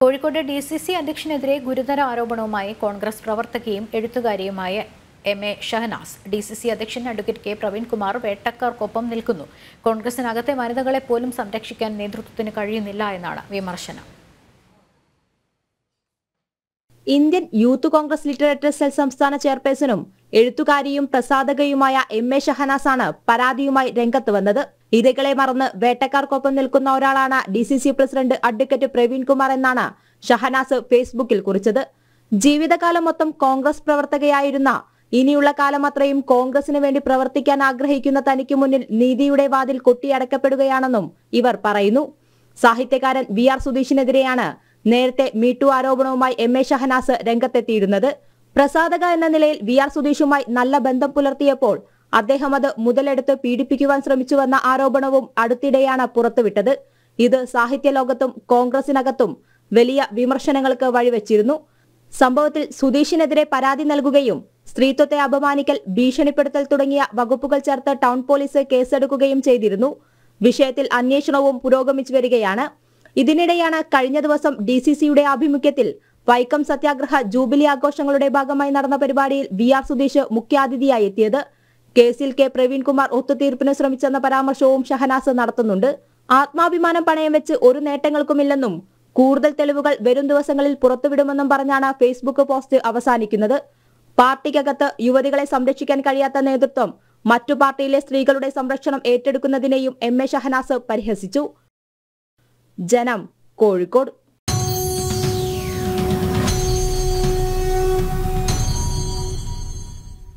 Kozhikode D C C അധ്യക്ഷനെതിരെ ഗുരുതര ആരോപണവുമായി കോൺഗ്രസ് പ്രവർത്തകയും എഴുത്തുകാരിയുമായ M A Shahanas D C C അധ്യക്ഷൻ അഡ്വക്കേറ്റ് കെ പ്രവീൺകുമാർ വേട്ടക്കാർക്കൊപ്പം നിൽക്കുന്നു. കോൺഗ്രസിനകത്തെ വനിതകളെ പോലും സംരക്ഷിക്കാൻ നേതൃത്വത്തിന് കഴിയുന്നില്ല എന്നാണ് വിമർശനം. Indian youth Congress literature cell സംസ്ഥാന ചെയർപേഴ്സണും എഴുത്തുകാരിയും പ്രസാധകയുമായ എം എ ആണ് പരാതിയുമായി രംഗത്ത് വന്നത്. ഇരകളെ മറന്ന് വേട്ടക്കാർക്കൊപ്പം നിൽക്കുന്ന ഒരാളാണ് D C C president advocate Praveen Kumar എന്നാണ് ഷഹനാസ് ഫേസ്ബുക്കിൽ കുറിച്ചത്. ജീവിതകാലം മൊത്തം കോൺഗ്രസ് പ്രവർത്തകയായിരുന്ന ഇനിയുള്ള കാലം അത്രയും കോൺഗ്രസിന് വേണ്ടി പ്രവർത്തിക്കാൻ ആഗ്രഹിക്കുന്ന തനിക്ക് മുന്നിൽ നീതിയുടെ വാതിൽ കൊട്ടിയടക്കപ്പെടുകയാണെന്നും ഇവർ പറയുന്നു. സാഹിത്യകാരൻ വി ആർ സുധീഷിനെതിരെയാണ് നേരത്തെ മീട്ടു ആരോപണവുമായി എം എ ഷഹനാസ് രംഗത്തെത്തിയിരുന്നത്. പ്രസാദക എന്ന നിലയിൽ വി ആർ സുധീഷുമായി നല്ല ബന്ധം പുലർത്തിയപ്പോൾ അദ്ദേഹം അത് മുതലെടുത്ത് പീഡിപ്പിക്കുവാൻ ശ്രമിച്ചുവെന്ന ആരോപണവും അടുത്തിടെയാണ് പുറത്തുവിട്ടത്. ഇത് സാഹിത്യ ലോകത്തും കോൺഗ്രസിനകത്തും വലിയ വിമർശനങ്ങൾക്ക് വഴിവെച്ചിരുന്നു. സംഭവത്തിൽ സുധീഷിനെതിരെ പരാതി നൽകുകയും സ്ത്രീത്വത്തെ അപമാനിക്കൽ ഭീഷണിപ്പെടുത്തൽ തുടങ്ങിയ വകുപ്പുകൾ ചേർത്ത് ടൗൺ പോലീസ് കേസെടുക്കുകയും ചെയ്തിരുന്നു. വിഷയത്തിൽ അന്വേഷണവും പുരോഗമിച്ചു വരികയാണ്. ഇതിനിടെയാണ് കഴിഞ്ഞ ദിവസം ഡി സി സിയുടെ ആഭിമുഖ്യത്തിൽ വൈക്കം സത്യാഗ്രഹ ജൂബിലി ആഘോഷങ്ങളുടെ ഭാഗമായി നടന്ന പരിപാടിയിൽ വി ആർ സുധീഷ് മുഖ്യാതിഥിയായി എത്തിയത്. കേസിൽ കെ പ്രവീൺകുമാർ ഒത്തുതീർപ്പിന് ശ്രമിച്ചെന്ന പരാമർശവും ഷഹനാസ് നടത്തുന്നുണ്ട്. ആത്മാഭിമാനം പണയം വെച്ച് ഒരു നേട്ടങ്ങൾക്കുമില്ലെന്നും കൂടുതൽ തെളിവുകൾ വരും ദിവസങ്ങളിൽ പുറത്തുവിടുമെന്നും പറഞ്ഞാണ് ഫേസ്ബുക്ക് പോസ്റ്റ് അവസാനിക്കുന്നത്. പാർട്ടിക്കകത്ത് യുവതികളെ സംരക്ഷിക്കാൻ കഴിയാത്ത നേതൃത്വം മറ്റു പാർട്ടിയിലെ സ്ത്രീകളുടെ സംരക്ഷണം ഏറ്റെടുക്കുന്നതിനെയും എം എ ഷഹനാസ് പരിഹസിച്ചു. ജനം കോഴിക്കോട്